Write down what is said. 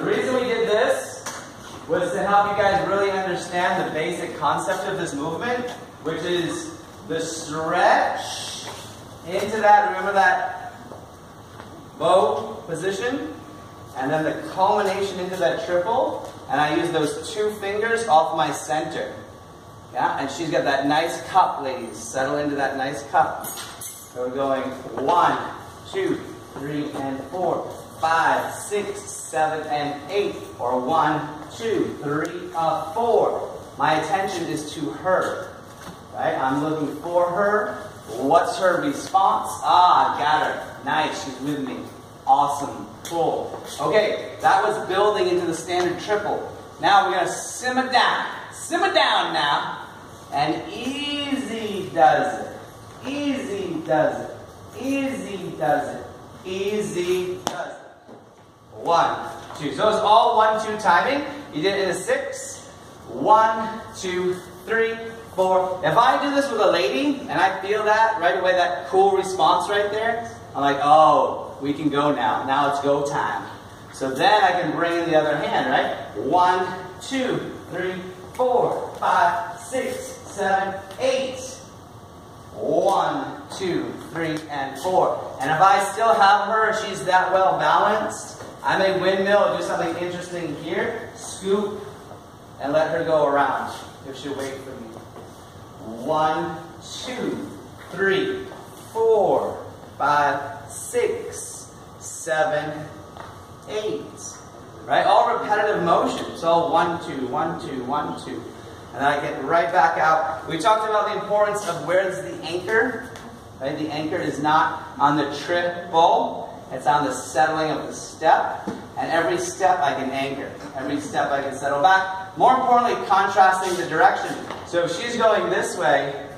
The reason we did this was to help you guys really understand the basic concept of this movement, which is the stretch into that, remember that bow position? And then the culmination into that triple. And I use those two fingers off my center. Yeah, and she's got that nice cup, ladies. Settle into that nice cup. So we're going one, two, three, and four, five, six, seven, and eight. Or one, two, three, uh, four. My attention is to her. Right? I'm looking for her. What's her response? Ah, got her. Nice, she's with me. Awesome. Cool. Okay, that was building into the standard triple. Now we're to simmer down. Simmer down now. And easy does it. Easy does it. Easy does it. Easy does it. One, two. So it's all one, two timing. You did it in six. One, two, three, four. If I do this with a lady and I feel that right away, that cool response right there, I'm like, oh, we can go now. Now it's go time. So then I can bring in the other hand, right? One, two, three, four, five, six, seven, eight. One, two, three, and four. And if I still have her, she's that well balanced, I may windmill, do something interesting here, scoop, and let her go around if she'll wait for me. One, two, three, four, five, six, seven, eight. Right? All repetitive motion. All one, two, one, two, one, two. And I get right back out. We talked about the importance of where's the anchor. Right? The anchor is not on the triple. It's on the settling of the step. And every step I can anchor. Every step I can settle back. More importantly, contrasting the direction. So if she's going this way,